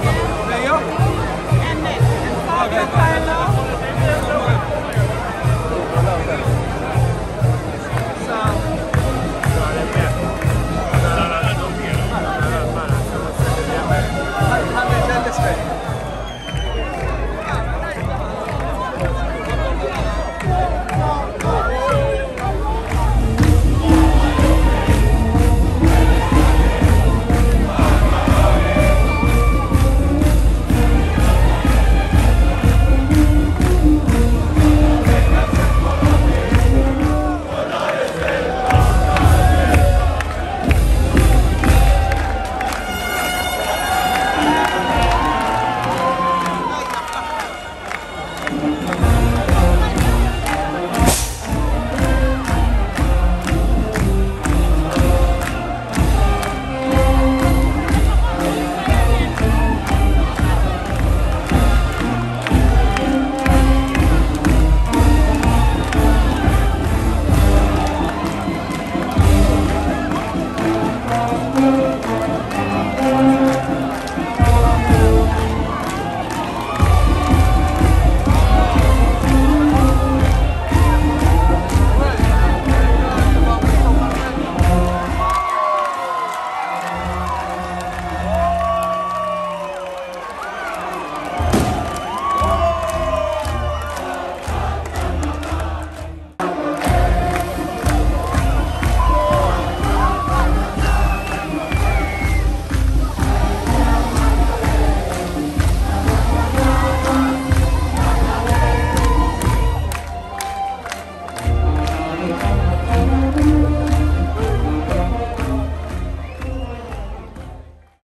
Thank you. And then, and